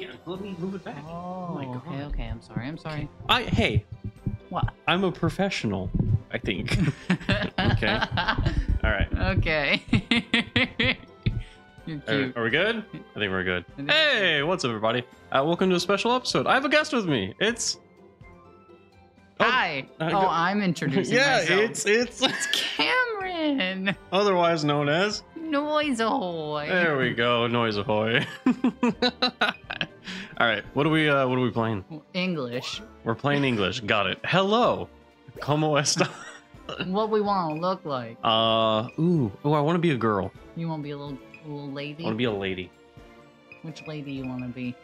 Yeah, let me move it back. Oh, my okay, God. okay. I'm sorry. I'm sorry. I hey, What? I'm a professional. I think. Okay. All right. okay. You're Are, we good? I think we're good. Think- Hey, what's up, everybody? Uh, welcome to a special episode. I have a guest with me. It's Oh, Hi. uh, oh, I'm introducing yeah, myself. it's it's It's Cameron. otherwise known as. Noizahoy. There we go. Noizahoy. All right. What are we? Uh, what are we playing? English. We're playing English. Got it. Hello. Como esta? What we want to look like. Uh. Ooh. Oh, I want to be a girl. You want to be a little, little lady? I want to be a lady. Which lady you want to be?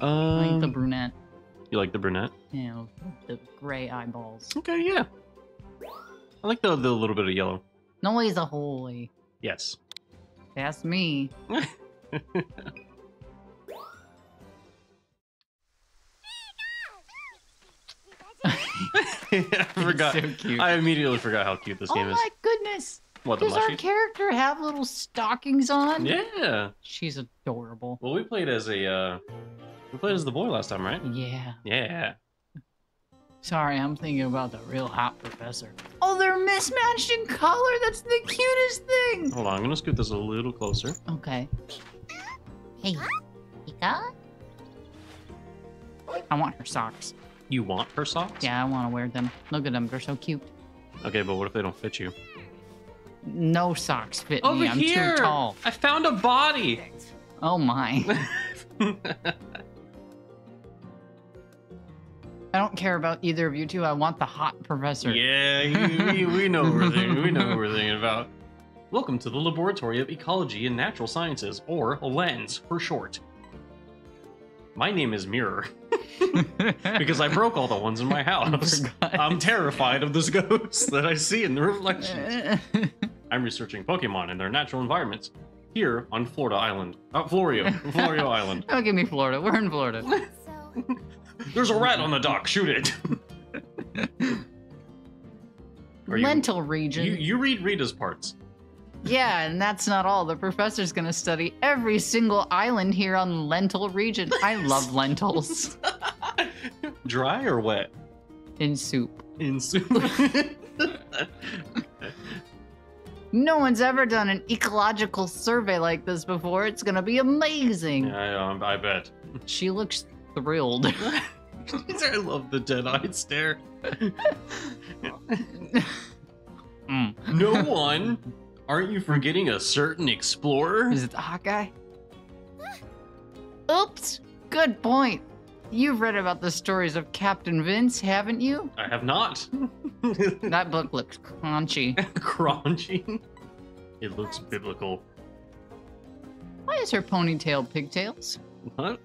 Um. like the brunette. you like the brunette? Yeah, the gray eyeballs. Okay. Yeah. I like the the little bit of yellow. Noise holy. Yes. That's me. I forgot. so cute. I immediately forgot how cute this oh game is. Oh my goodness. What the Does our character have little stockings on? Yeah. She's adorable. Well, we played as a uh, we played as the boy last time, right? Yeah. Yeah. Sorry, I'm thinking about the real hot professor. Oh, they're mismatched in color. That's the cutest thing. Hold on, I'm gonna scoot this a little closer. Okay. Hey, Pika? I want her socks. You want her socks? Yeah, I want to wear them. Look at them. They're so cute. Okay, but what if they don't fit you? No socks fit Over me. I'm here! too tall. I found a body. Oh my. I don't care about either of you two. I want the hot professor. yeah, we, we know what we're thinking. We know what we're thinking about. Welcome to the Laboratory of Ecology and Natural Sciences, or LENS for short. My name is Mirror because I broke all the ones in my house. I'm terrified of this ghost that I see in the reflections. I'm researching Pokemon in their natural environments here on Florida Island. Uh, Florio. Florio Island. Don't give me Florida. We're in Florida. There's a rat on the dock. Shoot it. Are you- region. You, you read Rita's parts. Yeah, and that's not all. The professor's gonna study every single island here on Lental region. I love lentils Dry or wet? in soup. In soup. No one's ever done an ecological survey like this before. It's gonna be amazing. yeah, I, um, I bet. She looks thrilled. I love the dead-eyed stare. Mm. No one. Aren't you forgetting a certain explorer? Is it the hot guy? Oops. Good point. You've read about the stories of Captain Vince, haven't you? I have not. That book looks crunchy. Crunchy. It looks biblical. Why is her ponytail pigtails? What?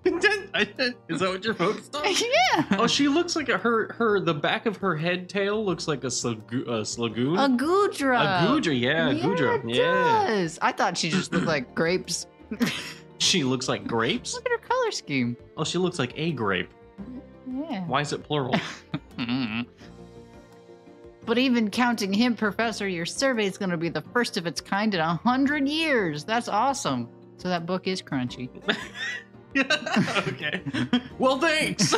Is that what you're focused on? yeah. Oh, she looks like a, her her the back of her head tail looks like a, slago- a slagoon. A Gudra. A Gudra, yeah, a Gudra, it yeah. does. I thought she just looked like grapes. She looks like grapes. Look at her color scheme. Oh, she looks like a grape. Yeah. Why is it plural? But even counting him, Professor, your survey is going to be the first of its kind in a hundred years. That's awesome. So that book is crunchy. okay. Well, thanks.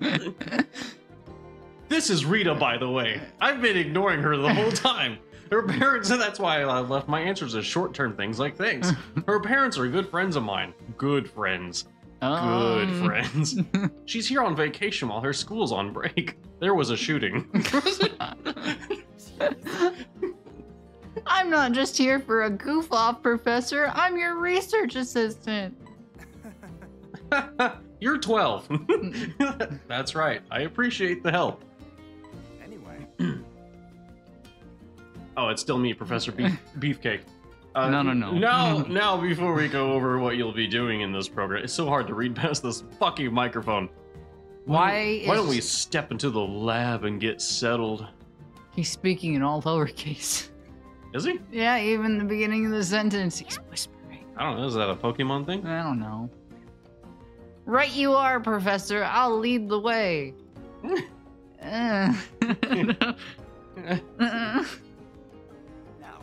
this is Rita, by the way. I've been ignoring her the whole time. Her parents, and that's why I left my answers as short term things like thanks. Her parents are good friends of mine. Good friends. Good Um, friends. She's here on vacation while her school's on break. There was a shooting. I'm not just here for a goof off, Professor. I'm your research assistant. You're 12. That's right. I appreciate the help. Anyway, Oh, it's still me, Professor Beef- Beefcake. Uh, No, no, no. Now, now, before we go over what you'll be doing in this program, it's so hard to read past this fucking microphone. Why Why don't we step into the lab and get settled? He's speaking in all lowercase. Is he? Yeah, even the beginning of the sentence, he's whispering. I don't know. Is that a Pokemon thing? I don't know. Right you are, Professor. I'll lead the way. Uh, now,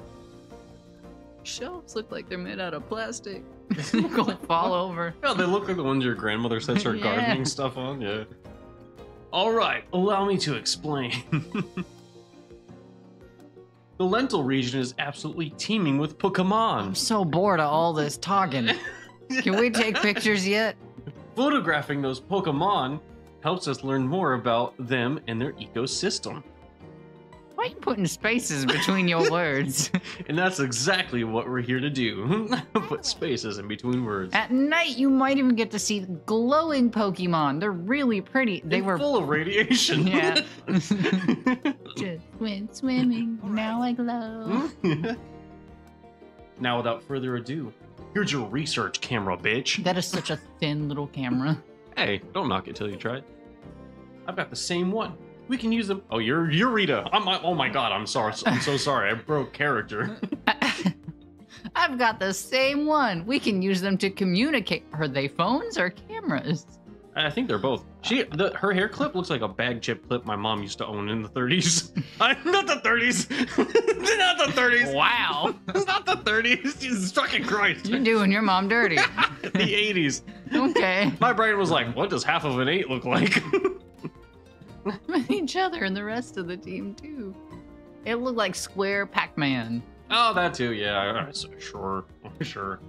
Shelves look like they're made out of plastic. Go fall over. Yeah, they look like the ones your grandmother sets her Yeah. gardening stuff on. Yeah. All right, allow me to explain. the Lental region is absolutely teeming with Pokemon. I'm so bored of all this talking. Can we take pictures yet? Photographing those Pokemon helps us learn more about them and their ecosystem. Why are you putting spaces between your words? And that's exactly what we're here to do. Put spaces in between words. At night, you might even get to see glowing Pokemon. They're really pretty. They And were. full of radiation. Yeah. Just went swimming. Now I glow. now, without further ado, here's your research camera, bitch. That is such a thin little camera. Hey, don't knock it till you try it. I've got the same one. We can use them. Oh, you're you're Rita. I'm. Oh my God. I'm sorry. I'm so sorry. I broke character. I've got the same one. We can use them to communicate. Are they phones or cameras? I think they're both. She, the, her hair clip looks like a bag chip clip my mom used to own in the 30s. I, not the 30s. not the 30s. Wow. It's not the 30s. Jesus fucking Christ. You're doing your mom dirty. the 80s. Okay. My brain was like, what does half of an eight look like? With each other and the rest of the team, too. It looked like Square Pac Man. oh, that too. Yeah, sure, sure.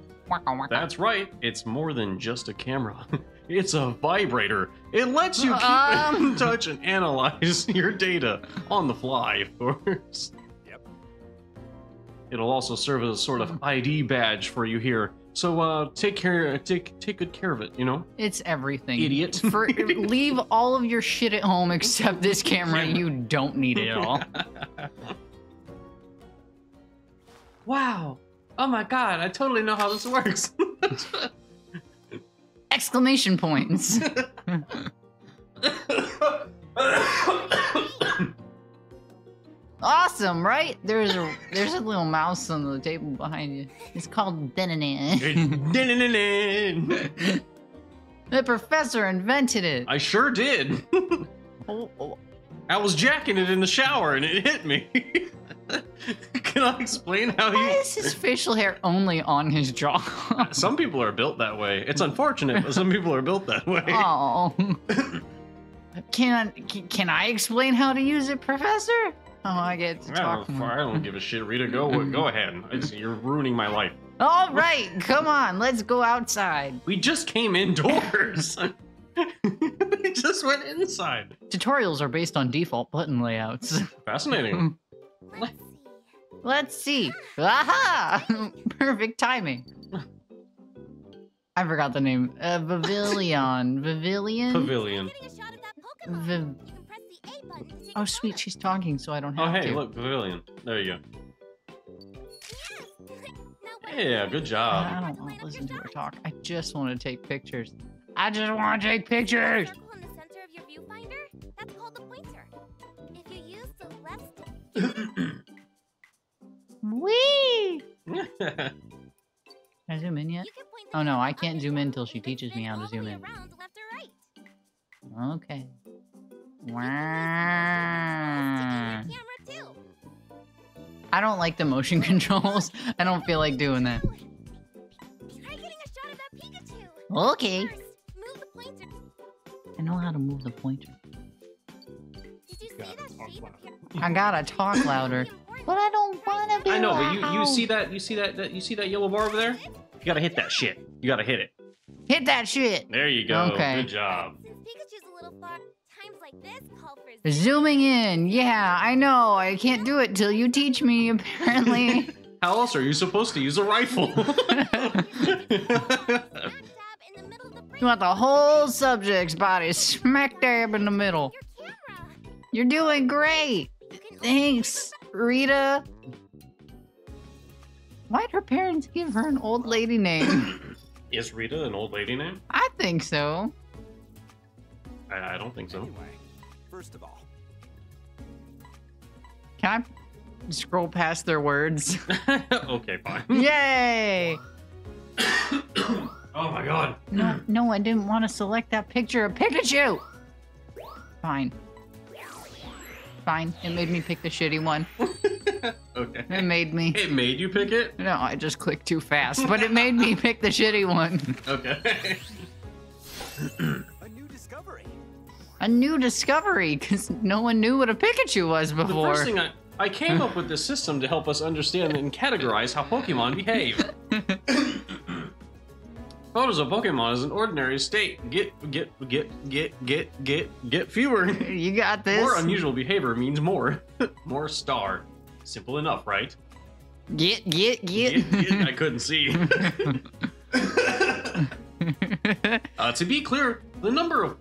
That's right. It's more than just a camera. It's a vibrator. It lets you keep Um. in touch and analyze your data on the fly, of course. Yep. It'll also serve as a sort of ID badge for you here. So uh, take care, take take good care of it. You know, It's everything. idiot. For, leave all of your shit at home except this camera. You don't need it at all. wow. Oh my god, I totally know how this works. Exclamation points. Awesome, right? There's a there's a little mouse on the table behind you. It's called Denanan. the professor invented it. I sure did. Oh, oh. I was jacking it in the shower and it hit me. Can I explain how Why he? is his facial hair only on his jaw? Some people are built that way. It's unfortunate, but some people are built that way. oh. Can, can can I explain how to use it, Professor? Oh, I get to I talk don't, more. I don't give a shit, Rita. Go, go ahead. It's- you're ruining my life. All right, come on, let's go outside. We just came indoors. we just went inside. Tutorials are based on default button layouts. Fascinating. Let's see. Let's see. Aha! Perfect timing. I forgot the name. Uh, Pavilion. Pavilion? Pavilion. Getting of that Pokemon. The- You can press the A button to take Oh, sweet, she's talking, so I don't have to. Oh, hey, to. look, Pavilion. There you go. Yes. now what? Yeah, good job. I don't want to listen to her talk. I just want to take pictures. I just want to take pictures. Wee! Can I zoom in yet? you can point the Oh no, I can't zoom in down, till she teaches me how to zoom in. Around left or right. Okay. Wow. can use the camera too. I don't like the motion controls. I don't feel like doing that. Ooh. Try getting a shot of that Pikachu. Okay. First, move the pointer. I know how to move the pointer. I gotta talk louder. But I don't want to be I know, but you, you see that you see that, that you see that yellow bar over there? You gotta hit that shit. You gotta hit it. Hit that shit. There you go. Okay. Good job. Since Pikachu's a little far, times like this call for Zooming in. Yeah, I know. I can't do it till you teach me, apparently. How else are you supposed to use a rifle? tab in the middle of the you want the whole subject's body smack dab in the middle. You're doing great. You can Thanks, Rita. Why'd her parents give her an old lady name? Is Rita an old lady name? I think so. I, I don't think so. Anyway, first of all, Can I scroll past their words? okay, fine. Yay! Oh my god. No, no, I didn't want to select that picture of Pikachu. Fine. Fine. It made me pick the shitty one. Okay. It made me. It made you pick it? No, I just clicked too fast, but it made me pick the shitty one. Okay. A new discovery. A new discovery, because no one knew what a Pikachu was before. the first thing I, I came up with this system to help us understand and categorize how Pokemon behave. Photos of Pokemon is an ordinary state. Get, get, get, get, get, get, get fewer. you got this. More unusual behavior means more. more star. Simple enough, right? Get, get, get. Get, get, I couldn't see. uh, to be clear, the number of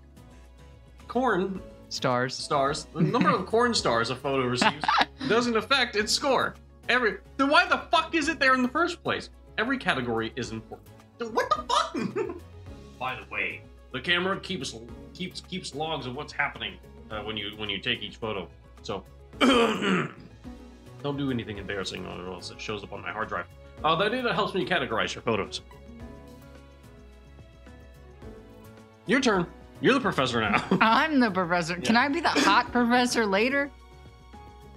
corn Stars. stars, the number of corn stars a photo receives doesn't affect its score. Every then why the fuck is it there in the first place? Every category is important. Then What the fuck? By the way, the camera keeps keeps keeps logs of what's happening uh, when you when you take each photo. So don't do anything embarrassing or else it shows up on my hard drive. Uh, that data helps me categorize your photos. Your turn. You're the professor now. I'm the professor. Can I be the hot professor later?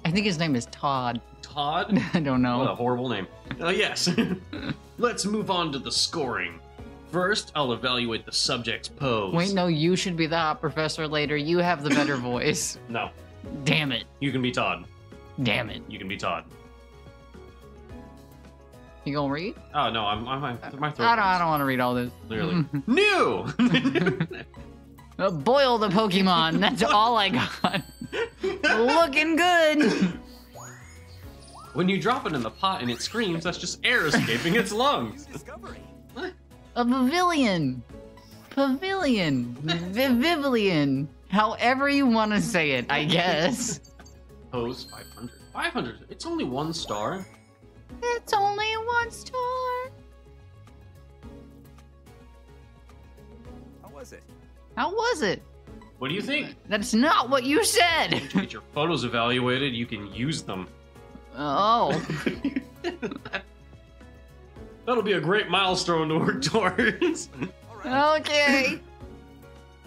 I think his name is Todd. Todd. I don't know. What a horrible name. Uh, yes. Let's move on to the scoring. First, I'll evaluate the subject's pose. Wait, no, you should be the hot professor later. You have the better voice. No. Damn it. You can be Todd. Damn it. You can be Todd. You gonna read? Oh no, I'm, I'm my, my throat. I don't, I don't want to read all this. Clearly. New. Uh, boil the Pokemon. That's all I got. Looking good. When you drop it in the pot and it screams, that's just air escaping its lungs. Discovery. A pavilion. Pavilion. Vivillon. However you want to say it, I guess. Pose 500. 500. It's only one star. It's only one star. How was it? How was it? What do you think? That's not what you said. To get your photos evaluated, you can use them. Oh. That'll be a great milestone to work towards. Right. Okay.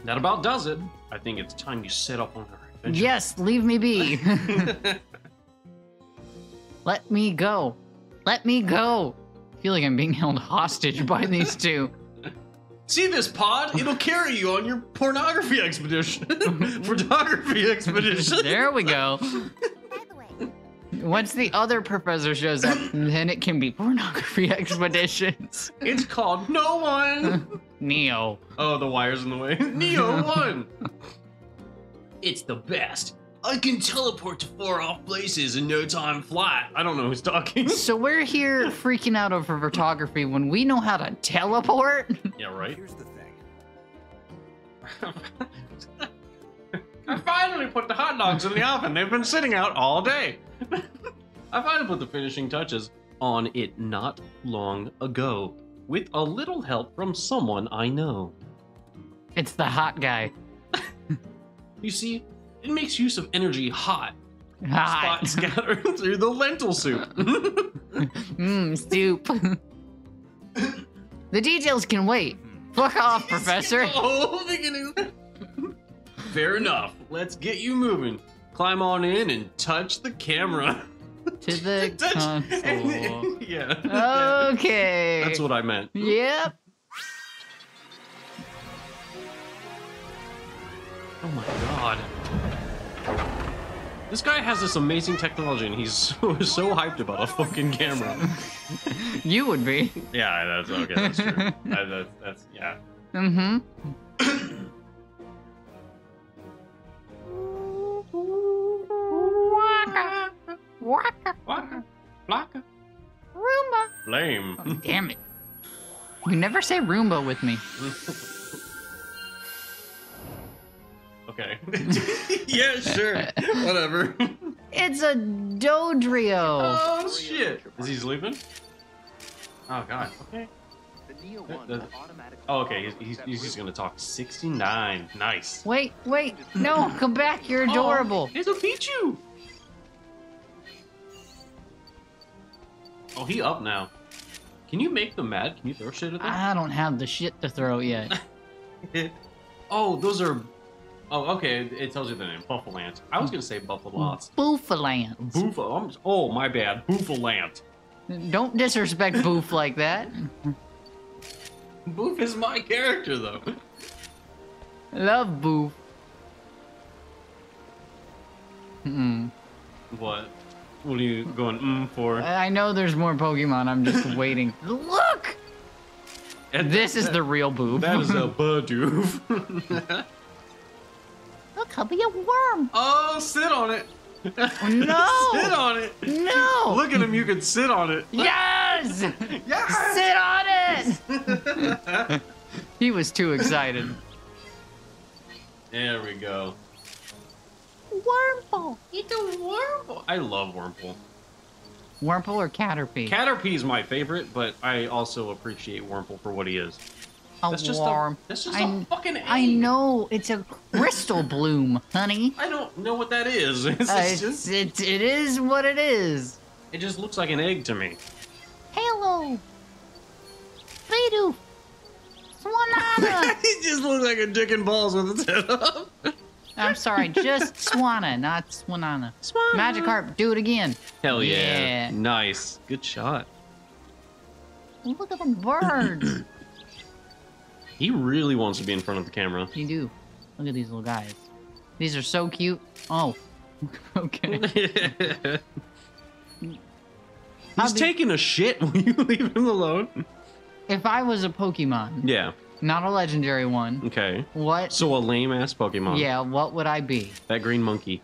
that about does it. I think it's time you set up on our adventure. Yes, leave me be. Let me go. Let me go. I feel like I'm being held hostage by these two. See this pod? It'll carry you on your pornography expedition. Photography expedition. There we go. By the way, Once the other professor shows up, then it can be pornography expeditions. It's called No One. Neo. Oh, the wire's in the way. Neo One. It's the best. I can teleport to far off places in no time flat. I don't know who's talking. So we're here freaking out over photography when we know how to teleport? yeah, right. Here's the thing. I finally put the hot dogs in the oven. They've been sitting out all day. I finally put the finishing touches on it not long ago, with a little help from someone I know. It's the hot guy. You see, it makes use of energy hot, Hot. spot scattered through the lentil soup. Mmm, soup. the details can wait. Fuck off, Professor. Oh, beginning. Fair enough. Let's get you moving. Climb on in and touch the camera. To the Touch- console. yeah. Okay. That's what I meant. Yep. Oh my god. This guy has this amazing technology and he's so, so hyped about a fucking camera. You would be. Yeah, that's okay. That's true. Uh, that's, that's, yeah. Mm-hmm. Waka. Waka, blaka, Roomba. Lame. Oh, damn it. You never say Roomba with me. okay. yeah, sure. Whatever. It's a Dodrio. Oh, shit. Is he sleeping? Oh, God. Okay. The Neo One will automatically. Oh, okay. He's, he's, he's just going to talk 69. Nice. Wait, wait. No, come back. You're oh, adorable. Oh, it's a Pichu. Oh, he up now. Can you make them mad? Can you throw shit at them? I don't have the shit to throw yet. oh, those are Oh, okay. It tells you the name. Bouffalant. I was gonna say Buffalots. Boofalance. Boofo. Oh, my bad. Boofalant. Don't disrespect Boof like that. Boof is my character, though. Love Boof. Hmm. What? What are you going mm for? I know there's more Pokemon. I'm just waiting. Look! And This is the real Boof. That is a Bidoof. Look, I'll be a worm. oh, sit on it. No! sit on it. No! Look at him. You can sit on it. Yes! Yes! Sit on it! he was too excited. There we go. Wormple. It's a Wurmple. I love Wurmple. Wurmple or Caterpie? Caterpie is my favorite, but I also appreciate Wurmple for what he is. a That's just worm. a that's just I, a fucking egg. I know it's a Crysta- bloom, honey. I don't know what that is. It's, Uh, it's it's, just, it, it is what it is. it just looks like an egg to me. Halo. Bidoof. Swanana. it just looks like a dick and balls with its head up. I'm sorry, just Swanna, not Swanana. Magikarp, do it again. Hell yeah. Yeah. Nice. Good shot. Look at the birds. He really wants to be in front of the camera. you do. Look at these little guys. These are so cute. Oh. okay. He's be- taking a shit. Will you leave him alone? If I was a Pokemon, Yeah. Not a legendary one, Okay. what? So a lame ass Pokemon. Yeah, what would I be? That green monkey.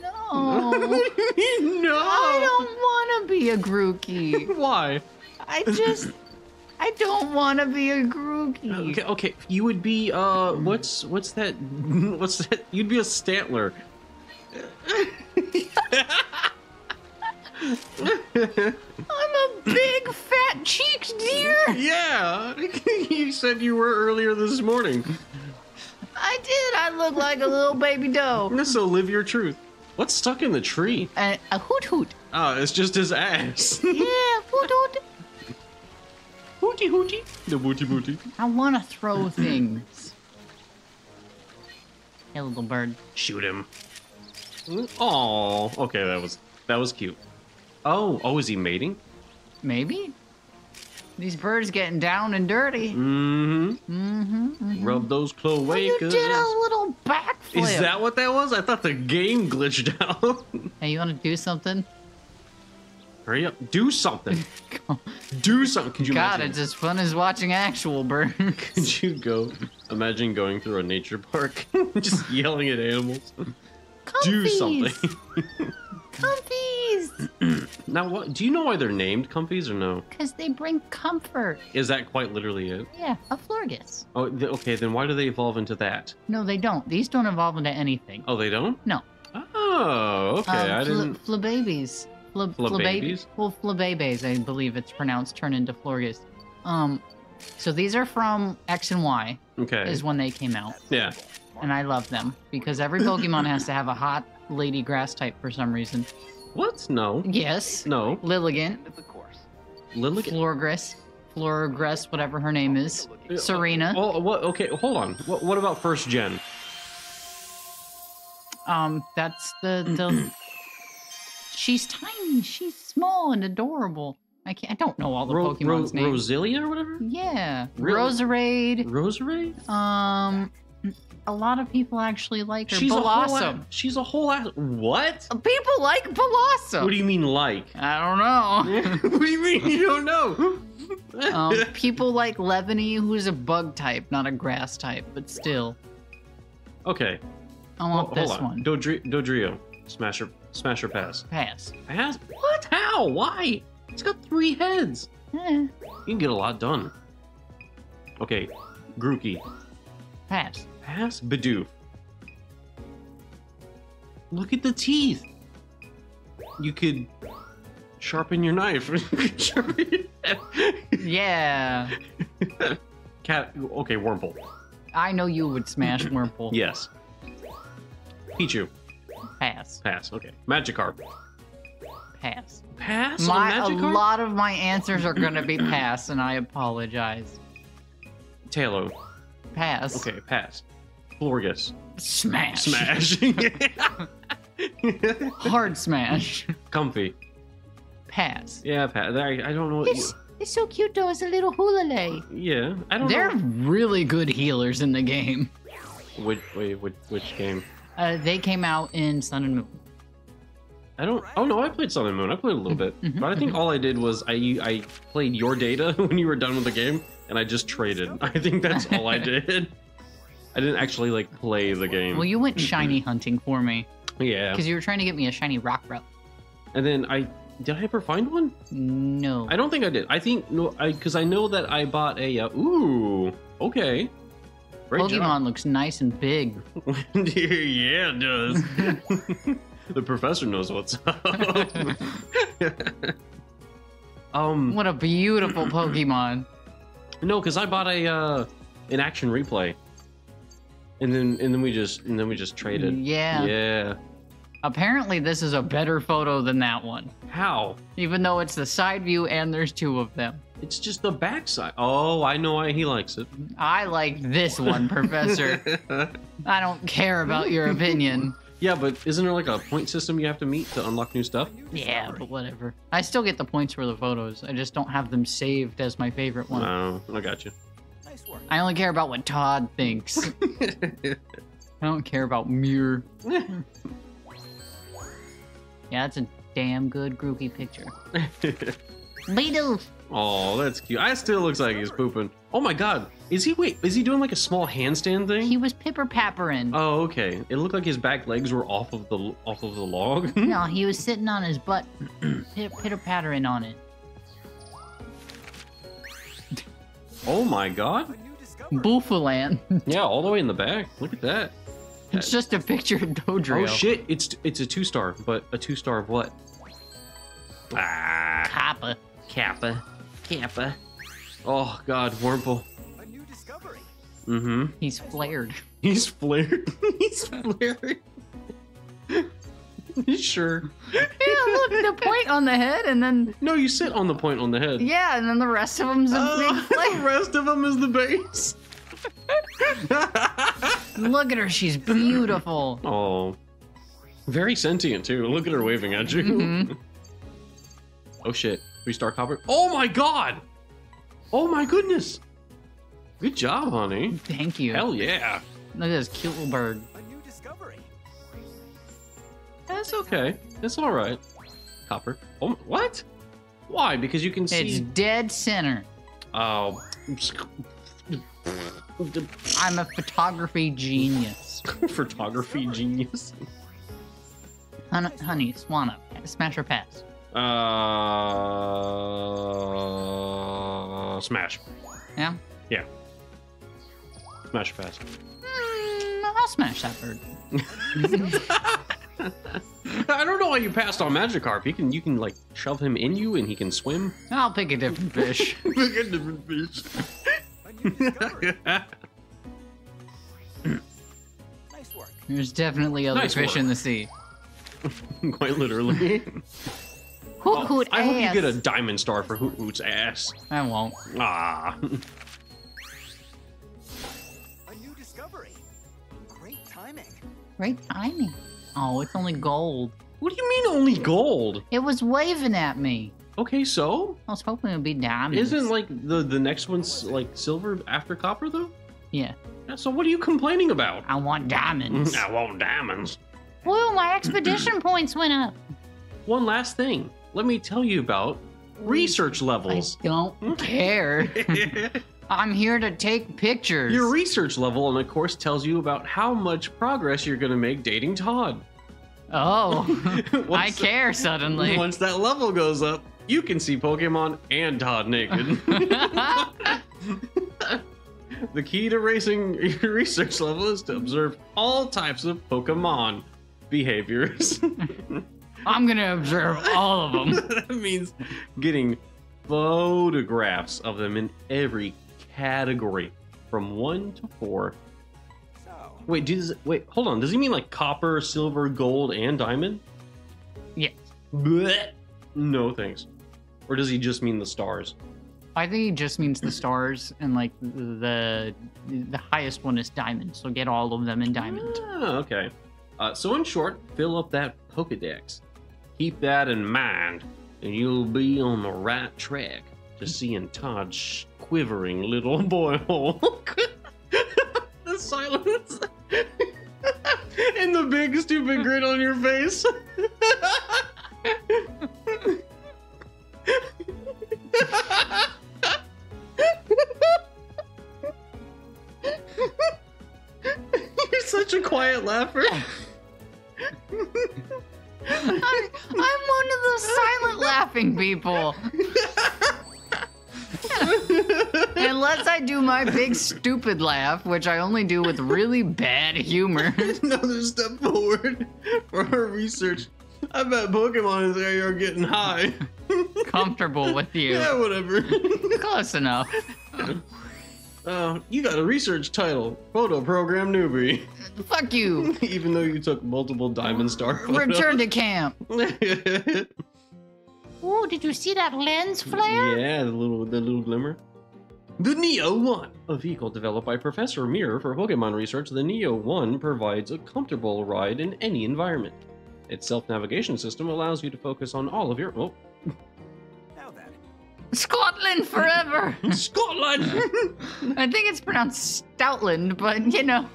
No. no. I don't want to be a Grookey. Why? I just, I don't want to be a Grookey. Okay, okay. You would be uh what's what's that what's that? You'd be a Stantler. I'm a big fat cheeked deer. yeah. you said you were earlier this morning. I did. I look like a little baby doe. So live your truth. What's stuck in the tree? A, a hoot hoot. Oh, it's just his ass. Yeah, hoot hoot. hooty hooty. The booty booty. I want to throw things. Hey, little bird. Shoot him. Oh, okay, that was that was cute. Oh, oh, is he mating? Maybe. These birds getting down and dirty. Mm-hmm. Mm-hmm. Rub those Oh, you did a little backflip. Is that what that was? I thought the game glitched out. Hey, you want to do something? Hurry up. Do something. Do something. Could you God, imagine? it's as fun as watching actual birds. Could you go? Imagine going through a nature park, just yelling at animals. Do something. Comfies! now, what? Do you know why they're named Comfies or no? Because they bring comfort. Is that quite literally it? Yeah, a Florgus. Oh, th- okay. Then why do they evolve into that? No, they don't. These don't evolve into anything. Oh, they don't. No. Oh, okay. Um, I didn't. Flababies. Fla- Flababies? Well, flababes, I believe it's pronounced, turn into Florgus. Um, so these are from X and Y, Okay. is when they came out. Yeah. And I love them because every Pokemon has to have a hot lady grass type for some reason. What? No. Yes. No. Lilligant, Of the course. Lilligan. Florgress, Florgress, whatever her name is. Serena. Oh, what? Okay, hold on. What? What about first gen? Um, that's the the. She's tiny. She's small and adorable. I can't. I don't know all the Ro- Pokemon's Ro- names. Roselia or whatever. Yeah, Really? Roserade. Rosary. Um, a lot of people actually like her. She's a whole. Blossom. She's a whole. ass. What? People like Blossom. What do you mean like? I don't know. what do you mean you don't know? um, people like Leavanny, who's a bug type, not a grass type, but still. okay. I want hold this on. one. Dodri- Dodrio. Smasher. Smasher pass. Pass. Pass. What? How? Why? It's got three heads. Eh, You can get a lot done. Okay. Grookey. pass. Pass. Bidoof. Look at the teeth. You could sharpen your knife. Sharpen your- Yeah. Cat. Okay, Wurmple. I know you would smash Wurmple. Yes. Pichu. Pass. Pass. Okay. Magikarp. Pass. Pass My, a lot of my answers are going to be pass, and I apologize. Talo. Pass. Okay, pass. Florgus. Smash. Smash. Hard smash. Comfey. Pass. Yeah, Pat. I, I don't know what you. It's, it's so cute though. It's a little hula Yeah, I don't They're know. really good healers in the game. Which, wait, which, which game? Uh, they came out in Sun and Moon. I don't. Oh no, I played Sun and Moon. I played a little bit, Mhm, but I think all I did was I I played your data when you were done with the game, and I just traded. I think that's all I did. I didn't actually like play the game. Well, you went shiny hunting for me yeah, because you were trying to get me a shiny rock relic. and then I did I ever find one? No. I don't think I did. I think no, I because I know that I bought a. Uh, ooh, okay, great Pokemon looks nice and big. job. yeah, it does. the professor knows what's up. um, What a beautiful Pokemon. no, because I bought a uh, an action replay, and then and then we just and then we just traded. Yeah. Yeah. Apparently, this is a better photo than that one, How? even though it's the side view and there's two of them. It's just the backside. Oh, I know why he likes it. I like this one, Professor. I don't care about your opinion. yeah, but isn't there like a point system you have to meet to unlock new stuff? Yeah, but whatever. I still get the points for the photos. I just don't have them saved as my favorite one. Oh, I got you. Nice work. I only care about what Todd thinks. I don't care about Muir. Yeah, that's a damn good Grookey picture. Beetle! oh, that's cute. I still looks like he's pooping. Oh my god. Is he wait, is he doing like a small handstand thing? He was pipper papperin'. Oh, okay. It looked like his back legs were off of the off of the log. No, he was sitting on his butt, pitter, pitter pattering on it. Oh my god. A. Boofalan. Yeah, all the way in the back. Look at that. it's just a picture of Dodrio. Oh shit, it's it's a two star, but a two star of what? Ah, Kappa. Kappa, Kappa. Oh god, Wurmple. A new discovery. Mm-hmm. He's flared. He's flared. He's flared. sure. Yeah, look, the point on the head, and then No, you sit on the point on the head. yeah, and then the rest of them's a Oh, big the flare. rest of them is the base. Look at her, she's beautiful. oh, very sentient too. Look at her waving at you. Mhm. oh shit, three star copper. Oh my god. Oh my goodness. Good job, honey. Thank you. Hell yeah. Look at this cute little bird. A new discovery. That's okay. That's all right. Copper. Oh, what? Why? Because you can see. It's dead center. Oh. I'm a photography genius. Photography genius. Hun- honey, Swanna, smash or pass. Uh, smash. Yeah? Yeah. Smash pass. Mm, I'll smash that bird. I don't know why you passed on Magikarp. He can, you can like shove him in you, and he can swim. I'll pick a different fish. Look at different fish. A new discovery. nice work. There's definitely other Nice fish work. in the sea. Quite literally. Hoot hoot I hope you get a diamond star for Hoot Hoot's ass. I won't. Ah. A new discovery. Great timing. Great timing. Oh, it's only gold. What do you mean only gold? It was waving at me. Okay, so I was hoping it would be diamonds. isn't like the the next one's like silver after copper though? Yeah, so what are you complaining about? I want diamonds. I want diamonds. Whoa, my expedition points went up. One last thing. Let me tell you about research levels. I levels. don't care. I'm here to take pictures. Your research level on the course tells you about how much progress you're going to make dating Todd. oh, I care suddenly. Once that level goes up, you can see Pokemon and Todd naked. the key to raising your research level is to observe all types of Pokemon behaviors. I'm gonna observe all of them. that means getting photographs of them in every category from one to four. So, Wait, does wait? Hold on. Does he mean like copper, silver, gold, and diamond? Yes. Blech. No thanks. Or does he just mean the stars? I think he just means the stars, and like the the highest one is diamond. So get all of them in diamond. Ah, okay. Uh, so in short, fill up that Pokedex. Keep that in mind, and you'll be on the right track to seeing Todd's quivering little boy hole. the silence. and the big stupid grin on your face. You're such a quiet laugher. I'm, I'm one of those silent laughing people. Unless I do my big stupid laugh, which I only do with really bad humor. Another step forward for our research. I bet Pokemon is this area are getting high. Comfortable with you. Yeah, whatever. Close enough. Uh, you got a research title, Photo Program Newbie, Fuck you. even though you took multiple Diamond Star photos. Return to camp. Yeah, Oh, did you see that lens flare? Yeah, the little the little glimmer. The Neo One, a vehicle developed by Professor Mirror for Pokemon research. The Neo One provides a comfortable ride in any environment. Its self-navigation system allows you to focus on all of your. Oh, Now then, Scotland forever. Scotland! I think it's pronounced Stoutland, but you know.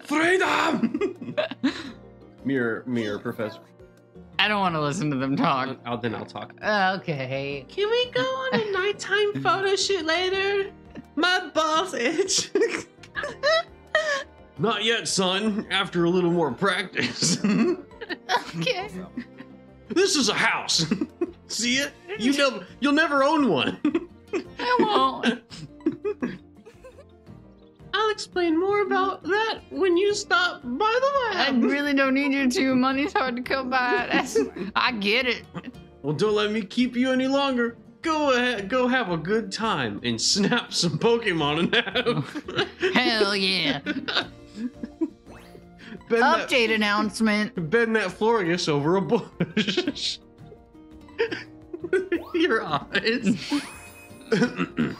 Freedom! mirror, mirror, Professor. I don't want to listen to them talk. I'll, then I'll talk. Uh, okay. Can we go on a nighttime photo shoot later? My balls itch. Not yet, son. After a little more practice. Okay. this is a house. See it? You never, you'll never own one. I won't. I'll explain more about that when you stop by the lab. I really don't need you to. Money's hard to come by. That's, I get it. Well, don't let me keep you any longer. Go ahead, go have a good time and snap some Pokemon in half. Hell yeah. bend, that, Update announcement. bend that Florius over a bush. Your eyes.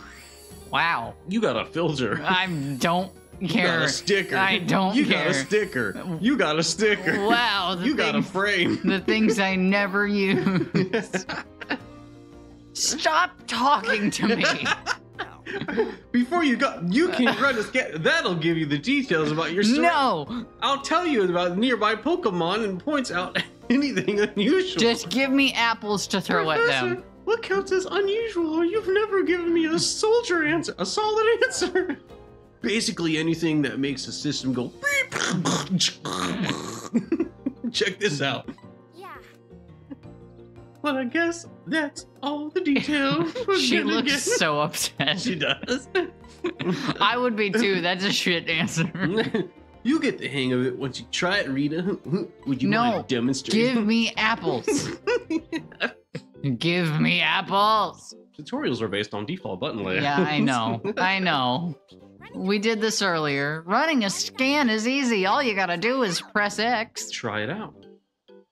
Wow. you got a filter. I don't You got care. a sticker. I don't You care. got a sticker. You got a sticker. Wow. You got a frame. the things I never use. Stop talking to me. Before you go, you can run a scan. That'll give you the details about your story. No. I'll tell you about nearby Pokemon and points out anything unusual. Just give me apples to throw at them. What counts as unusual? You've never given me a soldier answer, a solid answer. Basically, anything that makes the system go beep. Check this out. Yeah. Well, I guess that's all the detail. She looks get. so upset. She does. I would be too. That's a shit answer. you get the hang of it once you try it, Rita. Would you No, mind demonstrating? Give me apples. Give me apples. Tutorials are based on default button layouts. Yeah, I know. I know. We did this earlier. Running a scan is easy. All you gotta do is press X. Try it out.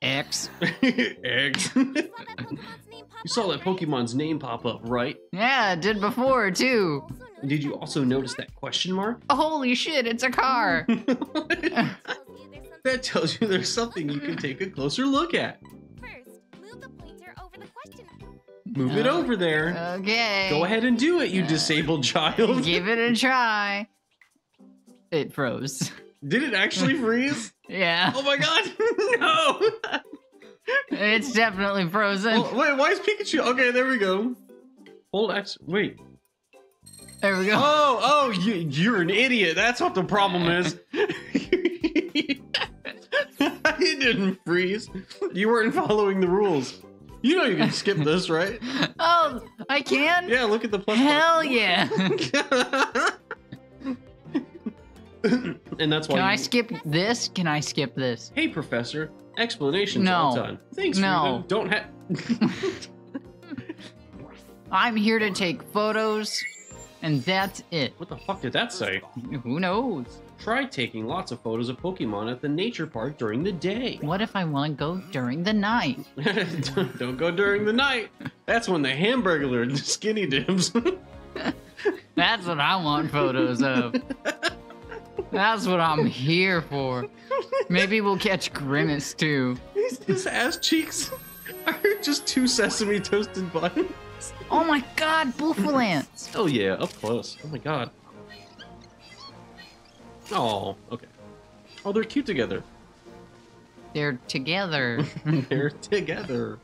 X. X. You saw that Pokemon's name pop up, saw that Pokemon's name pop up, right? Yeah, it did before too. Did you also notice that question mark? Holy shit, it's a car. tells you there's something- that tells you there's something you can take a closer look at. Move it Uh, over there. Okay. Go ahead and do it, you disabled child. Give it a try. It froze. Did it actually freeze? Yeah, Oh my god, no! it's definitely frozen. Oh, wait, why is Pikachu? Okay, there we go. Hold X. Wait. There we go. Oh, oh, you, you're an idiot. That's what the problem is. it didn't freeze. You weren't following the rules. You know you can skip this, right? Oh, I can? Yeah, look at the plus. Hell yeah. and that's why. Can I skip this? Can I skip this? Hey, Professor. Explanations No. all done. Thanks, No. Don't have. I'm here to take photos And that's it. What the fuck did that say? Who knows? Try taking lots of photos of Pokemon at the nature park during the day. What if I want to go during the night? Don't go during the night. That's when the hamburger skinny dips. That's what I want photos of. That's what I'm here for. Maybe we'll catch Grimace too. his, his ass cheeks are just two sesame toasted buns. Oh my god, Bouffalant! Oh yeah, up close. Oh my god. Oh, okay. Oh, they're cute together. They're together. they're together.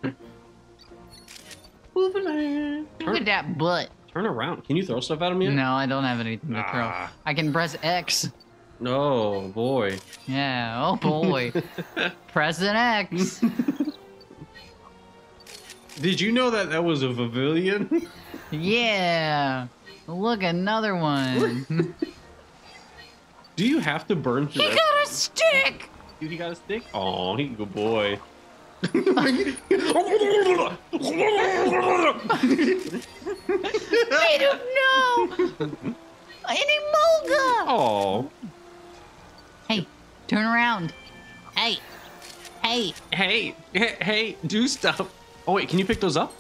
Look at that butt. turn around. Can you throw stuff at him yet? No, I don't have anything to throw. Ah. I can press X. No, boy. Yeah, oh boy. press an X. Did you know that that was a pavilion? Yeah. Look, another one. Do you have to burn through he got a stick! Dude, he got a stick? Oh, he a good boy. I don't know! Any Mulga! oh, Hey, turn around. Hey, hey. hey, hey, hey, do stuff. Oh wait, can you pick those up?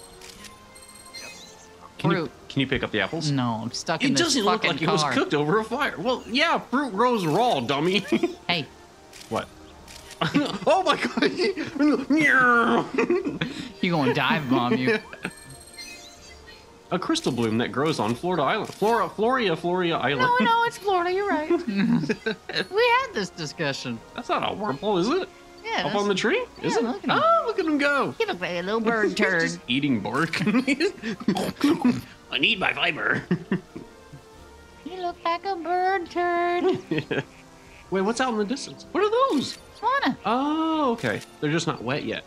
Can you, can you pick up the apples? No, I'm stuck in the floor. It doesn't look fucking like it was cooked over a fire. Well, yeah, fruit grows raw, dummy. Hey, what? oh my god! you gonna dive bomb you? a crystal bloom that grows on Florida Island. Flora, Floria, Floria Island. No, no, it's Florida. You're right. we had this discussion. That's not a wormhole, is it? Yeah. Up on the tree? Is Yeah, it? look at oh, him. oh, look at him go. You look like a little bird turd. Just eating bark. I need my fiber. You look like a bird turd. Wait, what's out in the distance? What are those? Swanna. Oh, okay. They're just not wet yet.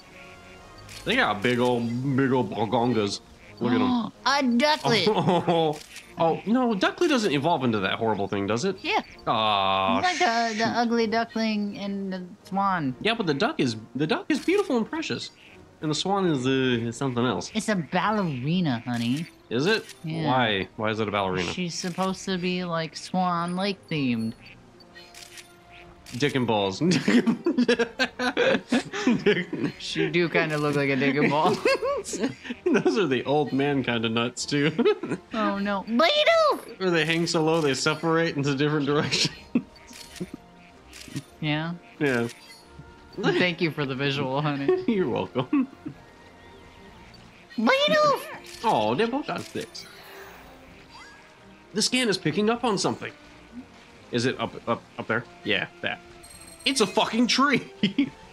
They got big old, big old bogongas. Look at them. a Ducklett. Oh, oh, no, Ducklett doesn't evolve into that horrible thing, does it? Yeah, Ah, it's like the, the ugly duckling and the swan. yeah, but the duck is the duck is beautiful and precious, and the swan is uh, is something else. It's a ballerina, honey. Is it? Yeah. Why? Why is it a ballerina? She's supposed to be like Swan Lake themed. Dick and balls. She do kind of look like a dick and ball. Those are the old man kind of nuts too. oh no, Beetle! Where they hang so low they separate into different directions. Yeah. yeah. Thank you for the visual, honey. You're welcome. Beetle! Oh, they're both got sticks. The scan is picking up on something. Is it up up up there? Yeah, that. It's a fucking tree.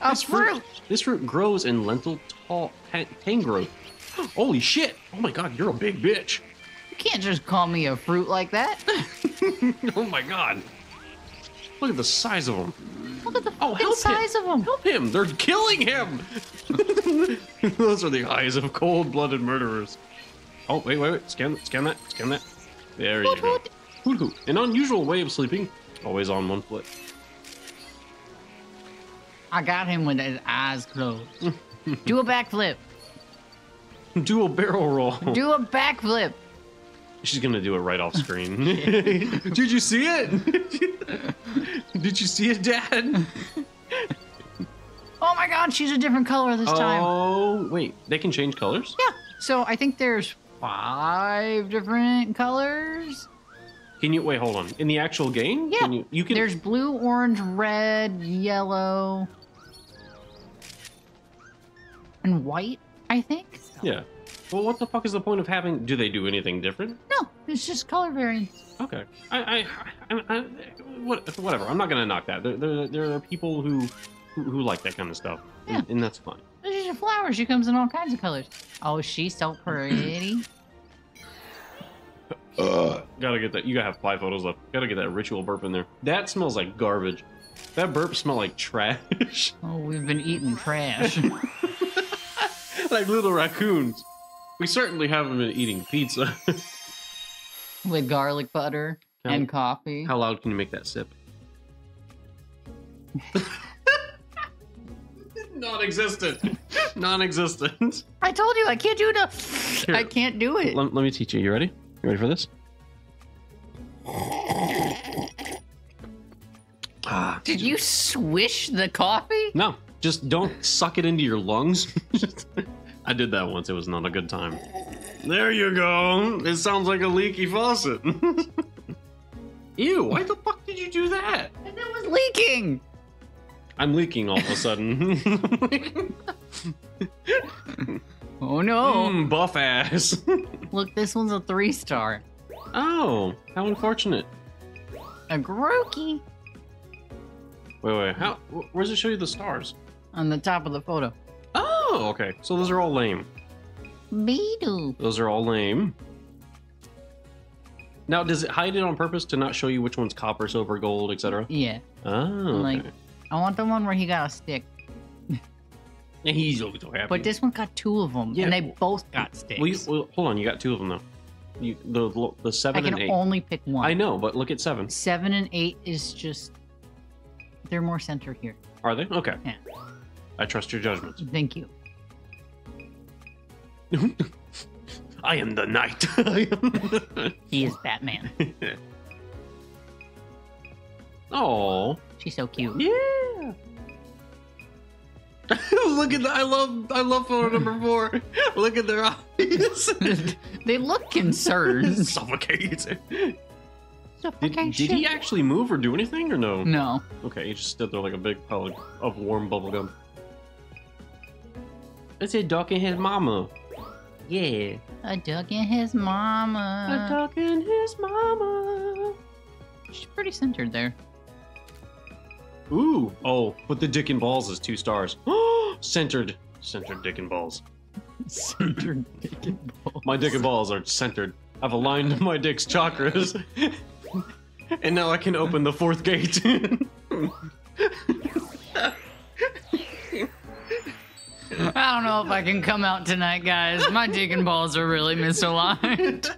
A This fruit. This fruit grows in lentil tall ta- Tangrowth. Holy shit! Oh my god, you're a big bitch. You can't just call me a fruit like that. oh my god. Look at the size of them. Look at the Oh, help size him. of them. Help him! They're killing him! Those are the eyes of cold-blooded murderers. Oh, wait, wait, wait. Scan, scan that, scan that. There you go. hoot. An unusual way of sleeping. Always on one foot. I got him with his eyes closed. Do a backflip. Do a barrel roll. Do a backflip. She's gonna do it right off screen. Did you see it? Did you see it, Dad? Oh my god, she's a different color this time. Oh, wait. They can change colors? Yeah. So I think there's five different colors. Can you wait? Hold on. In the actual game, Yeah. Can you, you can. There's blue, orange, red, yellow, and white, I think. Yeah. Well, what the fuck is the point of having? Do they do anything different? No, it's just color variants. Okay. I, I, I, I what, whatever. I'm not gonna knock that. There, there, there are people who, who, who like that kind of stuff, and, Yeah. and that's fine. She's a flower. She comes in all kinds of colors. Oh, she's so pretty. Uh, gotta get that. You gotta have five photos left. Gotta get that ritual burp in there. That smells like garbage. That burp smell like trash. Oh, we've been eating trash. like little raccoons. We certainly haven't been eating pizza. with garlic butter How- and coffee. How loud can you make that sip? Non-existent. Non-existent. I told you I can't do the. I can't do it. Let, let me teach you. You ready? You ready for this? Ah, Did you swish the coffee? No, just don't suck it into your lungs. I did that once. It was not a good time. There you go. It sounds like a leaky faucet. Ew, why the fuck did you do that? And it was leaking. I'm leaking all of a sudden. oh no. Mm, buff ass. Look, this one's a three star. oh, how unfortunate. A Grookey Wait, wait, how? Where does it show you the stars? on the top of the photo. Oh, okay. So those are all lame. Beetle. Those are all lame. Now, does it hide it on purpose to not show you which one's copper, silver, gold, etc.? Yeah. Oh, okay. Like- I want the one where he got a stick. Yeah, he's always so happy. But this one got two of them, Yeah. and they both got sticks. Well, you, well, hold on. You got two of them though. You, the the I seven can and eight. only pick one. I know, but look at seven. Seven and eight is just they're more center here. Are they? Okay. Yeah. I trust your judgments. Thank you. I am the knight. He is Batman. Oh, She's so cute. yeah. look at that! I love, I love photo number four. Look at their eyes. they look concerned. Suffocate. Did, Suffocation. did he actually move or do anything or no? No. Okay, he just stood there like a big pile of- of warm bubblegum. It's a duck and his mama. Yeah. A duck and his mama. A mama. duck and his mama. She's pretty centered there. Ooh. Oh, but the dick and balls is two stars. centered. Centered dick and balls. Centered dick and balls. My dick and balls are centered. I've aligned my dick's chakras. and now I can open the fourth gate. I don't know if I can come out tonight, guys. My dick and balls are really misaligned.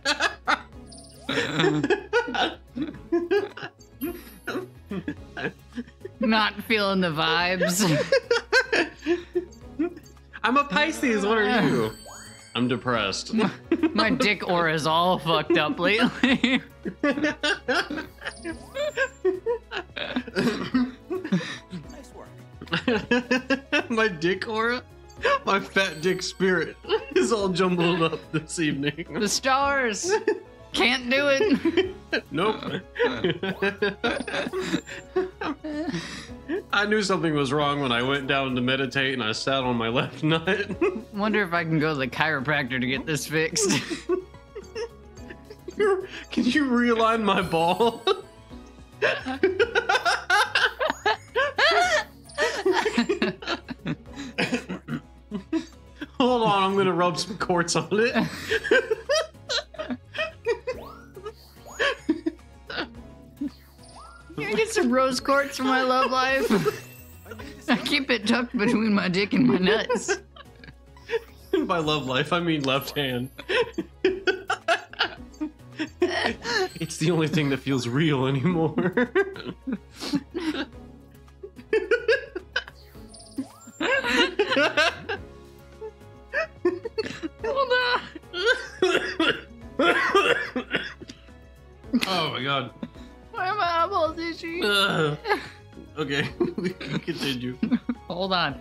Not feeling the vibes. I'm a Pisces. What are you? I'm depressed. My dick aura is all fucked up lately. Nice work. my dick aura, my fat dick spirit is all jumbled up this evening. the stars can't do it. Nope. I knew something was wrong when I went down to meditate and I sat on my left nut. Wonder if I can go to the chiropractor to get this fixed. Can you realign my ball? Hold on, I'm gonna rub some quartz on it. Can I get some rose quartz for my love life? I keep it tucked between my dick and my nuts. By love life, I mean left hand. it's the only thing that feels real anymore. okay, we can continue. Hold on.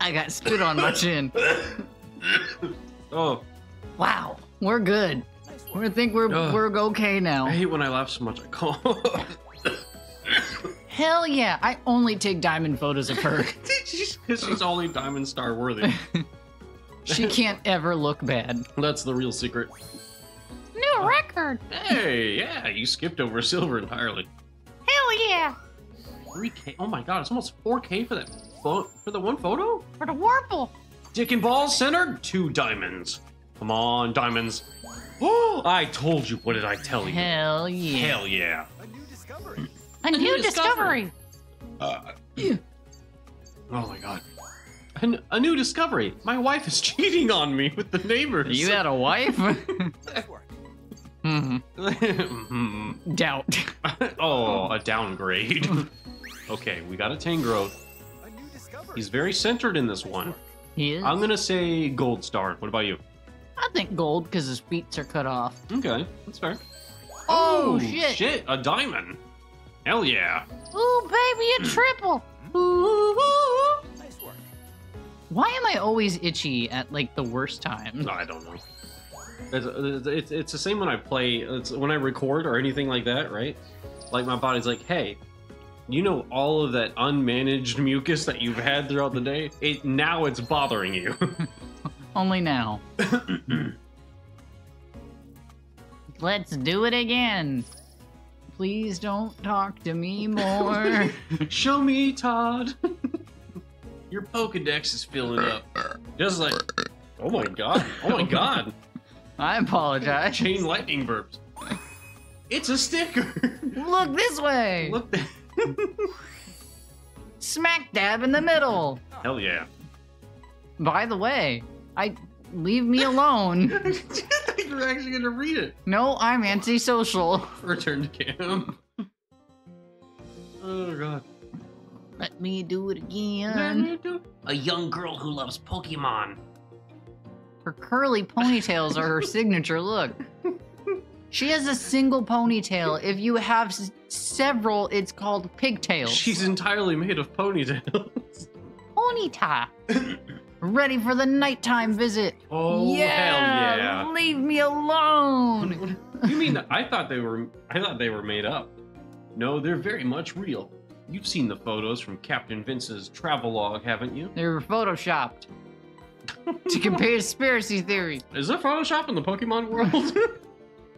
I got spit on my chin. Oh, Wow, we're good. Nice We think we're Ugh. we're okay now. I hate when I laugh so much I call. Hell yeah! I only take diamond photos of her. she's, she's only Diamond Star worthy. She can't ever look bad. That's the real secret. New record. Hey, yeah, you skipped over silver entirely. Hell yeah! 3K. Oh my god, it's almost 4K for that for the one photo. For the Warple. Dick and balls centered, two diamonds. Come on, diamonds. Oh, I told you. What did I tell you? Hell yeah! Hell yeah. A new discovery. A new new discovery. discovery. Uh, oh my god. An, a new discovery. My wife is cheating on me with the neighbors. You had a wife? Nice work. hmm Hmm. Doubt. oh, a downgrade. okay, we got a Tangrowth. A new discovery. He's very centered in this one. He is. I'm gonna say gold star. What about you? I think gold because his feet are cut off. Okay, that's fair. Oh, shit. Shit, a diamond. Hell yeah. Ooh, baby, a hmm. triple. Nice work. Why am I always itchy at like the worst times? No, I don't know. It's, it's, it's the same when I play, it's when I record or anything like that, right? Like my body's like, hey, you know all of that unmanaged mucus that you've had throughout the day? It now it's bothering you. Only now. Let's do it again. Please don't talk to me more. Show me, Todd. Your Pokedex is filling up. Just like, oh my god, oh my god. I apologize. Chain lightning burps. It's a sticker. Look this way. Look. That. Smack dab in the middle. Hell yeah. By the way, I leave me alone. I you were actually gonna read it. No, I'm antisocial. Return to camp. Oh god. Let me do it again. A young girl who loves Pokemon. Her curly ponytails are her signature look. She has a single ponytail. If you have s- several, it's called pigtails. She's entirely made of ponytails. ponyta. Ready for the nighttime visit. Oh yeah, hell yeah. Leave me alone. you mean I thought they were I thought they were made up. No, they're very much real. You've seen the photos from Captain Vince's travel log, haven't you? They were photoshopped to compare conspiracy theory. Is there Photoshop in the Pokemon world?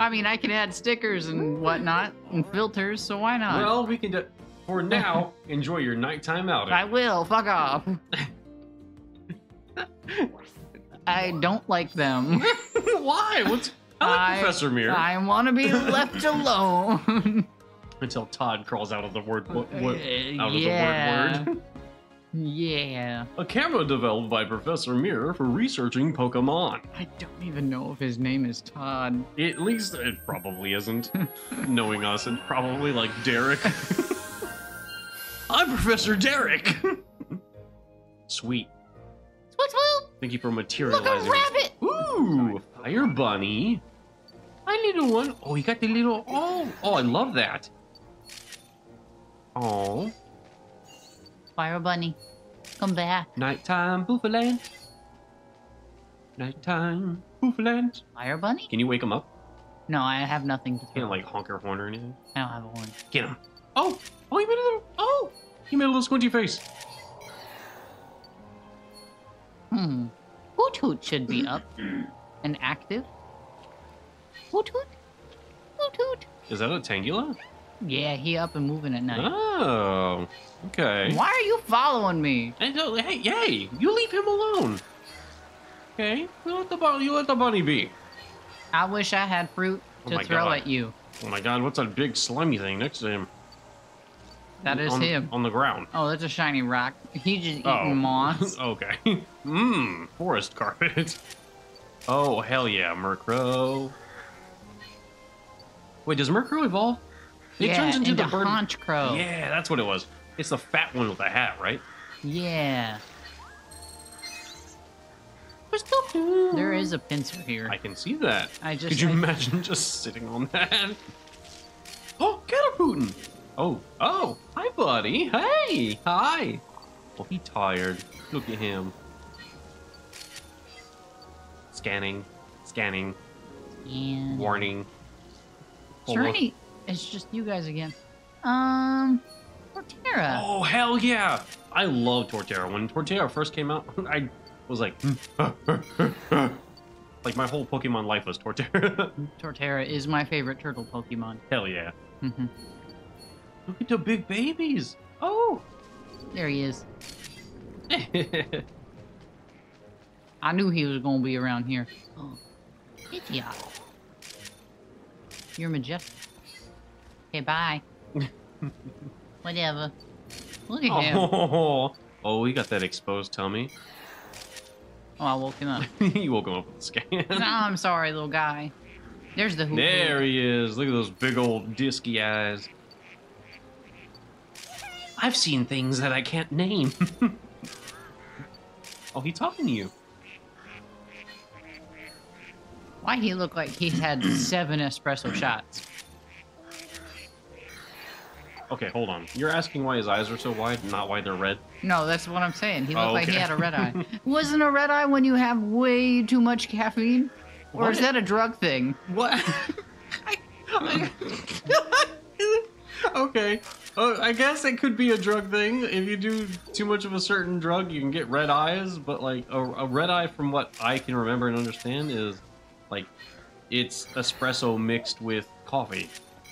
I mean, I can add stickers and whatnot and filters, so why not? well, we can do for now, enjoy your nighttime outing. I will. Fuck off. I don't like them. Why? What's I like Professor Mirror. I want to be left alone. Until Todd crawls out of the word wo- wo- Uh, out of yeah. the word word. Yeah. A camera developed by Professor Mirror for researching Pokemon. I don't even know if his name is Todd. At least it probably isn't. Knowing us, it's probably like Derek. I'm Professor Derek. Sweet. Swoop swoop! Thank you for materializing. Look, materializing. a rabbit! Ooh, fire bunny. Hi, little one. Oh, you got the little. Oh, oh, I love that. Oh, Fire bunny, come back. nighttime Bouffalant. Nighttime Bouffalant. Fire bunny? Can you wake him up? No, I have nothing to Can't like honk or horn or anything. I don't have a horn. Get him. Oh, oh, he made a little. Oh, he made a little squinty face. Hmm. Hoothoot should be up and active. Hoot Hoot. Hoothoot. Is that a Tangela? Yeah, he up and moving at night. Oh, okay. Why are you following me? And, hey, yay! You leave him alone. Okay, you let the bunny. You let the bunny be. I wish I had fruit Oh to my throw God. at you. Oh my God! What's that big slimy thing next to him? That is on, him. on the ground. Oh, that's a shiny rock. He just oh. eating Oh. moss. okay. Mmm, forest carpet. Oh hell yeah, Murkrow. Wait, does Murkrow evolve? It yeah, turns into into the bird. Honchkrow. Yeah, that's what it was. It's the fat one with the hat, right? Yeah. There is a Pinsir here. I can see that. I just Could you I- imagine just sitting on that? Oh, Caterpootin! Oh, oh, hi, buddy. Hey, hi. Well, he tired. Look at him. Scanning, scanning, And warning. Is there any? It's just you guys again. Um, Torterra. Oh, hell yeah! I love Torterra. When Torterra first came out, I was like, like my whole Pokemon life was Torterra. Torterra is my favorite turtle Pokemon. hell yeah. Mhm. Look at the big babies. Oh. there he is. I knew he was gonna be around here. Oh, Pidgeot. You're majestic. Okay, bye. Whatever. Look at him. Oh, oh, he got that exposed tummy. Oh, I woke him up. you woke him up with a scan. no, I'm sorry, little guy. There's the hoop. There he is. Look at those big old disky eyes. I've seen things that I can't name. oh, he talking to you. Why he look like he's had seven espresso shots? Okay, hold on. You're asking why his eyes are so wide, not why they're red. No, that's what I'm saying. He looked Oh, like he had a red eye. Wasn't a red eye when you have way too much caffeine? Or is that a drug thing? What? Okay. Uh, I guess it could be a drug thing. If you do too much of a certain drug, you can get red eyes. But like a, a red eye, from what I can remember and understand, is like it's espresso mixed with coffee.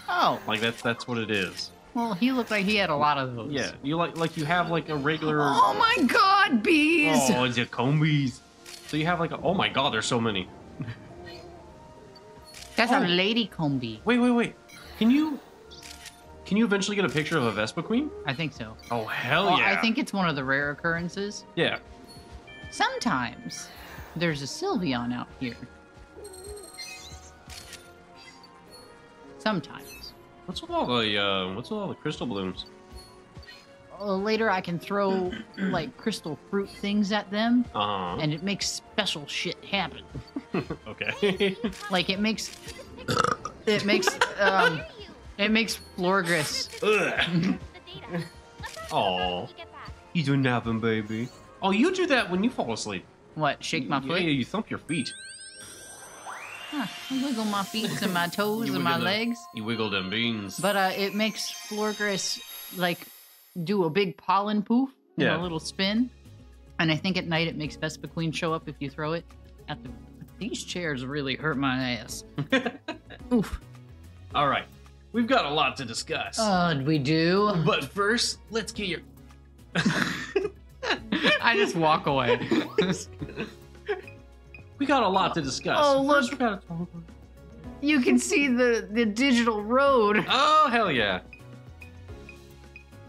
Oh, Like that's that's what it is. Well, he looked like he had a lot of those. Yeah, you like like you have like a regular. Oh my god, bees! Oh, it's Combees. So you have like a, oh my god, there's so many. That's Oh. a lady Combee. Wait, wait, wait. Can you can you eventually get a picture of a Vespiquen? I think so. Oh hell Well, yeah! I think it's one of the rare occurrences. yeah. Sometimes there's a Sylveon out here. Sometimes. What's with all the uh, what's with all the crystal blooms? Uh, later, I can throw like crystal fruit things at them, Uh huh. and it makes special shit happen. okay. Like it makes, it makes, um, it makes Florges. Ugh. The data. Let's talk about Aw. when we get back. You do napping, baby. Oh, you do that when you fall asleep. What? Shake my foot? yeah, you thump your feet. Huh, I wiggle my feet and my toes and my them- legs. You wiggle them beans. But uh, it makes Florges like do a big pollen poof and Yeah. a little spin. And I think at night it makes Vespiquen show up if you throw it at the. These chairs really hurt my ass. Oof. all right, we've got a lot to discuss. Oh, we do. but first, let's get your. I just walk away. We got a lot to discuss. Oh, First, look. gotta talk- you can see the the digital road. Oh hell yeah!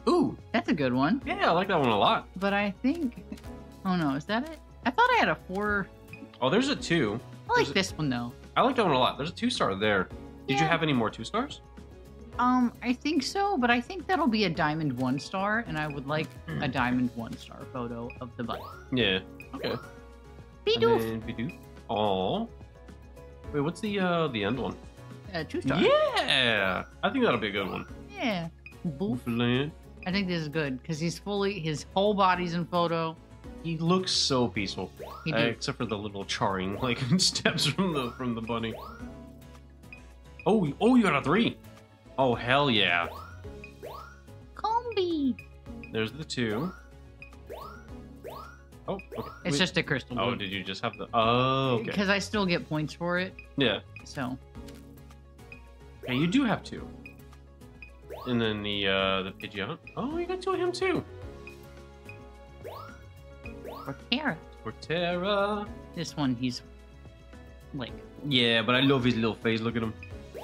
Ooh, That's a good one. yeah, I like that one a lot. But I think. Oh no, is that it? I thought I had a four. Oh, there's a two. I like There's a- this one though. I like that one a lot. There's a two star there. Did you have any more two stars? Um, I think so, but I think that'll be a diamond one star, and I would like a diamond one star photo of the bike. Yeah. Okay. Bidoof. Bidoof. Aw. Wait, what's the uh the end one? Uh, two star. Yeah, I think that'll be a good one. Yeah. Boof. I think this is good because he's fully his whole body's in photo. He looks so peaceful, He uh, except for the little charring like steps from the from the bunny. Oh, oh, you got a three. Oh hell yeah! Combee. There's the two. Oh, okay. It's just a crystal. Oh, did you just have the? Oh, okay. Because I still get points for it. Yeah. So Yeah, you do have two. And then the uh the Pidgeot. Oh, you got two of him too. for carrot. For Terra. This one he's like Yeah, but I love his little face. Look at him.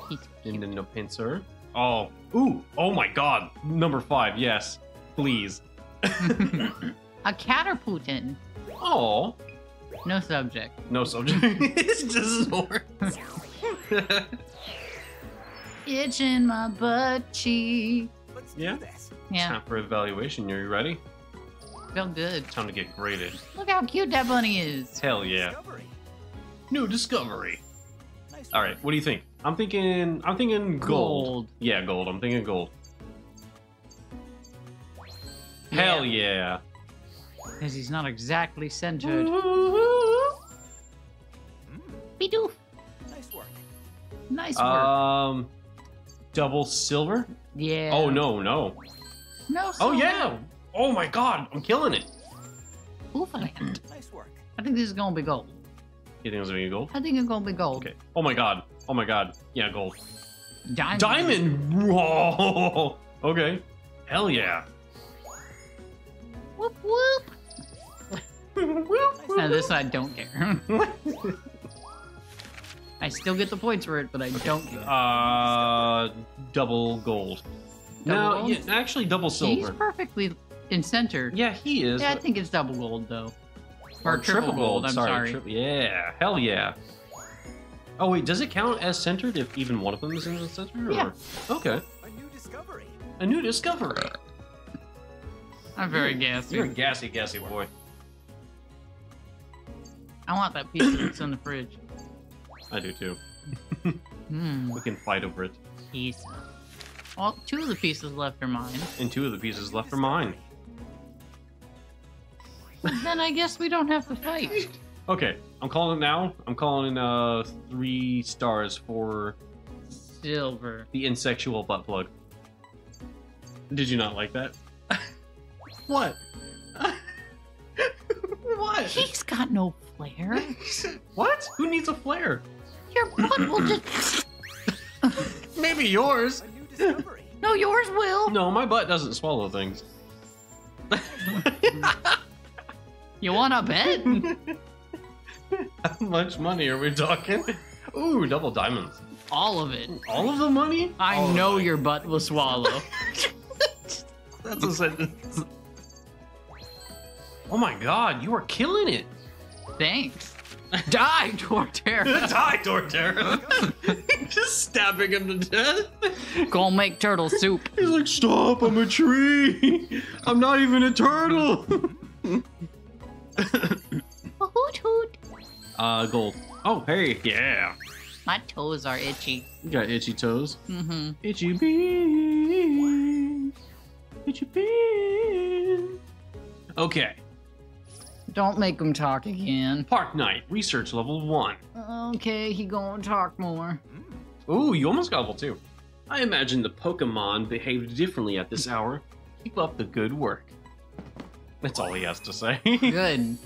he's And then the Pinsir. Oh, ooh, oh my God, number five. Yes, please. a caterputin. Oh, No subject. no subject. it's just snore. Itching my butt cheek. Yeah. Yeah, Time for evaluation. Are you ready? felt good. Time to get graded. Look how cute that bunny is. Hell yeah. Discovery. New discovery. Nice All work. right, what do you think? I'm thinking. I'm thinking gold. Gold. Yeah, gold. I'm thinking gold. Hell yeah. Because he's not exactly centered. Mm, Bidoof. nice work. Nice work. Um, double silver. yeah. Oh no, no. No. Oh silver. yeah. Oh my God, I'm killing it. Oofland. Nice work. I think this is gonna be gold. You think it's gonna be gold? I think it's gonna be gold. Okay. Oh my God. Oh my God. Yeah, gold. Diamond. Diamond. Whoa. Okay. Hell yeah. Whoop whoop. Now this I don't care. I still get the points for it, but I don't care. Uh, double gold. Double no, gold? yeah, actually double silver. He's perfectly in center. Yeah, he is. Yeah, I think it's double gold though. Or, or triple, gold. I'm sorry. tri- yeah, hell yeah. Oh wait, does it count as centered if even one of them is in the center? Yeah. Or? Okay. A new discovery. A new discovery. I'm very gassy. You're a gassy, gassy boy. I want that pizza that's in the fridge. I do too. Mmm, We can fight over it. pizza. All two of the pieces left are mine. And two of the pieces left are mine. then I guess we don't have to fight. Okay, I'm calling it now. I'm calling uh three stars for Silver. the insexual butt plug. Did you not like that? what? He's got no flair. What? Who needs a flare? Your butt will just. Maybe yours. A. No, yours will. No, my butt doesn't swallow things. You want to bet? How much money are we talking? Ooh, double diamonds. All of it. All of the money? I All know your butt will swallow. That's a sentence. Oh my god, you are killing it. Thanks. Die, Torterra. Die, Torterra. Just stabbing him to death. Go make turtle soup. He's like, stop, I'm a tree. I'm not even a turtle. Hoot hoot. Uh, gold. Oh, hey, yeah. My toes are itchy. You got itchy toes. Mm-hmm. Itchy bean. Itchy bean. Okay. Don't make him talk again. Park Night, research level one. Okay, he gonna talk more. Hmm. Ooh, you almost got level two. I imagine the Pokemon behaved differently at this hour. Keep up the good work. That's all he has to say. Good. you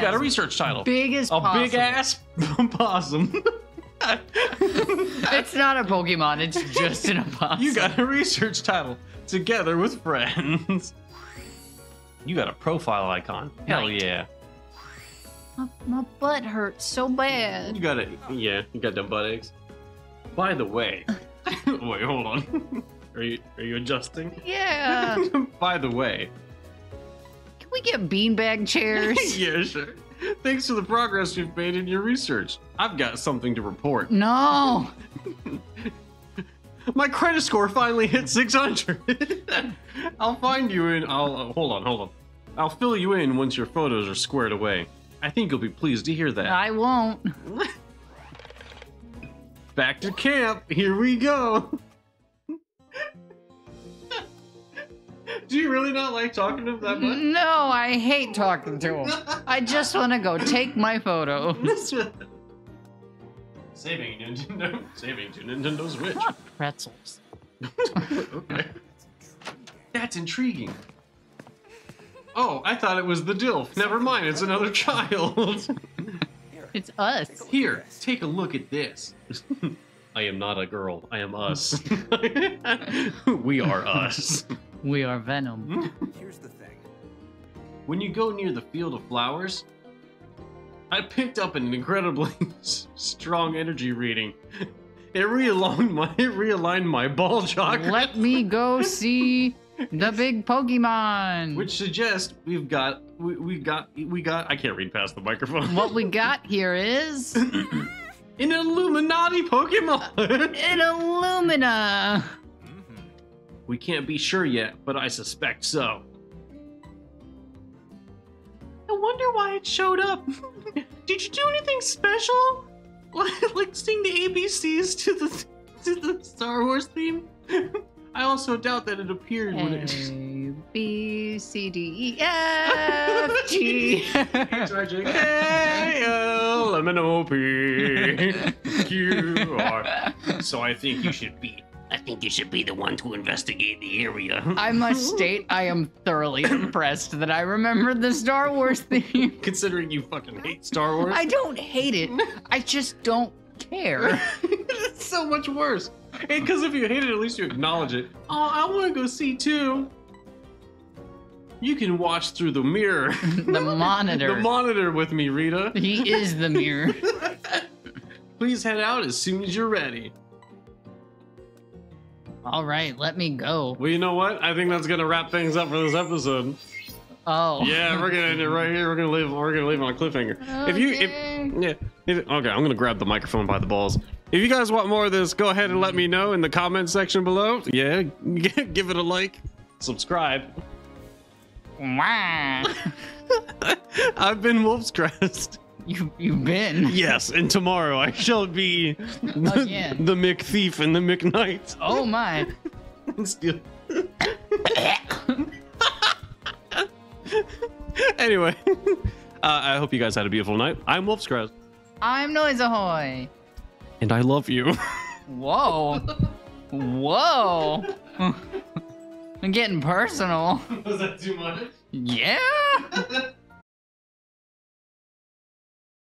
got a research title. Big as a possible. big ass possum. It's not a Pokemon. It's just an opossum. you got a research title. Together with friends. You got a profile icon. Hell yeah. My, my butt hurts so bad. You got it. Yeah, you got them butt eggs. By the way, wait, hold on. Are you are you adjusting? Yeah. By the way, Can we get beanbag chairs? yeah, sure. Thanks for the progress you've made in your research. I've got something to report. No. My credit score finally hit 600. I'll find you in. I'll uh, hold on, hold on. I'll fill you in once your photos are squared away. I think you'll be pleased to hear that. I won't. Back to camp. Here we go. Do you really not like talking to him that much? No, I hate talking to him. I just want to go take my photo. saving Nintendo. Saving to Nintendo Switch. Pretzels. okay. That's intriguing. Oh, I thought it was the DILF. Never mind, it's another child. It's us. Here, take a look at this. I am not a girl. I am us. we are us. We are Venom. Hmm. Here's the thing. When you go near the field of flowers, I picked up an incredibly strong energy reading. It realigned my it realigned my ball chakra, Let me go see the big Pokemon. which suggests we've got we, we got we got I can't read past the microphone. what we got here is an Illuminati Pokemon. an Illumina. We can't be sure yet, but I suspect so. I wonder why it showed up. Did you do anything special? Like, like sing the ABCs to the to the Star Wars theme? I also doubt that it appeared when it. A B C D E F G. H I J K L M N O P Q R. So I think you should be. I think you should be the one to investigate the area. I must state I am thoroughly impressed that I remembered the Star Wars theme. Considering you fucking hate Star Wars. I don't hate it. I just don't care. it's so much worse. Because if you hate it, at least you acknowledge it. Oh, I want to go see too. You can watch through the mirror. The monitor. the monitor with me, Rita. he is the mirror. Please head out as soon as you're ready. All right, let me go. Well, you know what? I think that's gonna wrap things up for this episode. Oh. Yeah, we're gonna end it right here. We're gonna leave. We're gonna leave on a cliffhanger. If you, if yeah, if, okay, I'm gonna grab the microphone by the balls. If you guys want more of this, go ahead and let me know in the comment section below. Yeah, give it a like, subscribe. Wah. I've been Wolvescrest. You you've been. Yes, and tomorrow I shall be the, Again. the McThief and the McKnight. Oh my. Steal. anyway, uh, I hope you guys had a beautiful night. I'm Wolvescrest, I'm Noizahoy. and I love you. Whoa. Whoa. I'm getting personal. Was that too much? Yeah.